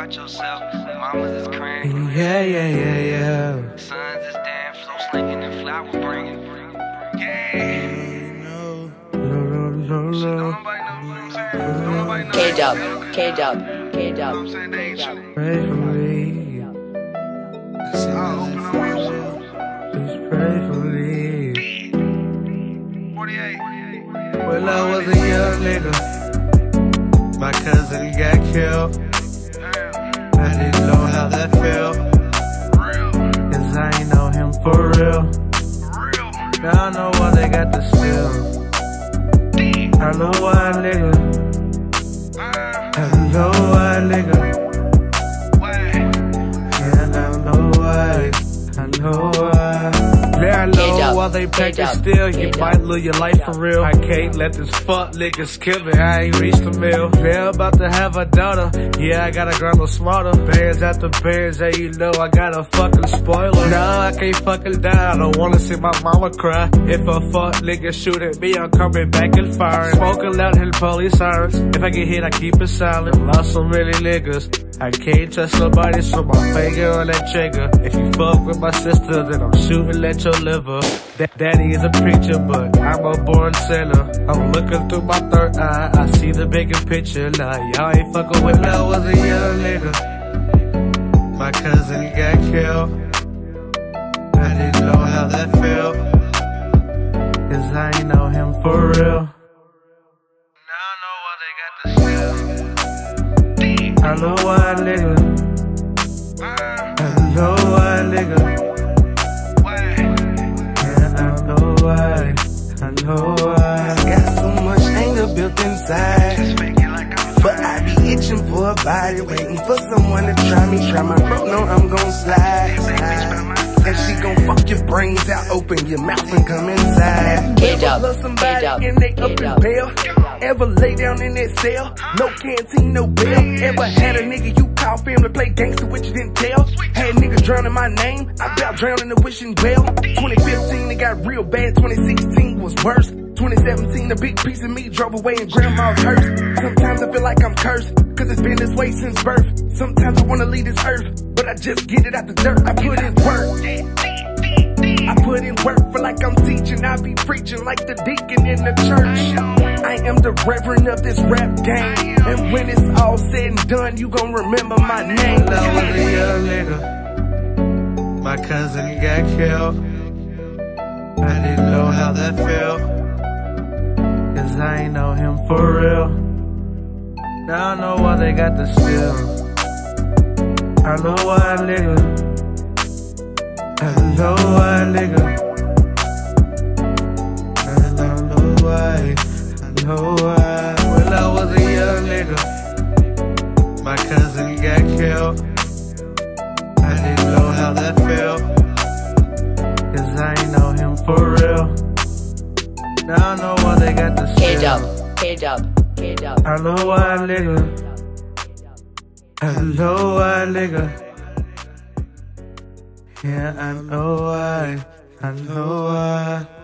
watch yourself. Mamas is crying. Mm, yeah, yeah, yeah, yeah. Sons is damn flow slinging and flower bringing. Yeah. No, no, no, no. K Dub, K Dub, K Dub. I'm saying they ain't true. Pray for me. I said, I'll open up my shit. Please pray for me. 48. When I was a young nigga, my cousin got killed. I didn't know how that felt, cause I ain't know him for real. Real. Now I know why they got the steel. I know why, nigga. I Cage know up. why they pack Cage it still. You Cage might lose your life for real. I can't let this fuck niggas kill me. I ain't reached the mill. Yeah, about to have a daughter. Yeah, I gotta grow no smarter. Bands after bands, yeah, you know I got a fucking spoiler. Nah, I can't fucking die. I don't wanna see my mama cry. If a fuck nigga shoot at me, I'm coming back and firing. Smoking loud, hitting police sirens. If I get hit, I keep it silent. Lost so really niggas. I can't trust nobody, so my finger on that trigger. If you fuck with my sister, then I'm shooting at your liver. Daddy is a preacher, but I'm a born sinner. I'm looking through my third eye, I see the bigger picture. Nah, y'all ain't fucking with me. I was a young nigga. My cousin got killed. I didn't know how that felt. Cause I ain't know him for real. I know why, nigga. I know why, nigga. Yeah, I know why. I know why. I got so much anger built inside. But I be itching for a body, waiting for someone to try me. Try my throat, no, I'm gon' slide. And she gon' fuck your brains out, open your mouth and come inside. K Dub, Love K somebody Dub, and they K up and Dub. bail. Ever lay down in that cell? No canteen, no bell. Ever had a nigga you call family play gangster, which you didn't tell? Had niggas drowning my name, I about drowned in the wishing well. 2015 it got real bad, 2016 was worse. 2017 a big piece of me drove away in grandma's hearse. Sometimes I feel like I'm cursed, cause it's been this way since birth. Sometimes I wanna leave this earth, but I just get it out the dirt. I put in work. I put in work for like I'm teaching. I be preaching like the deacon in the church. I am the reverend of this rap game. And when it's all said and done, you gon' remember my name. When I was a young nigga, my cousin got killed. I didn't know how that felt. Cause I ain't know him for real. Now I know why they got the steel. I know why, nigga. I know why, nigga. I know why. I was a young nigga. My cousin got killed. I didn't know how that felt. Cause I ain't know him for real. Now I know why they got the K steel. Dub, K Dub, K Dub. I know why, nigga. I know why, nigga. Yeah, I know why. I know why.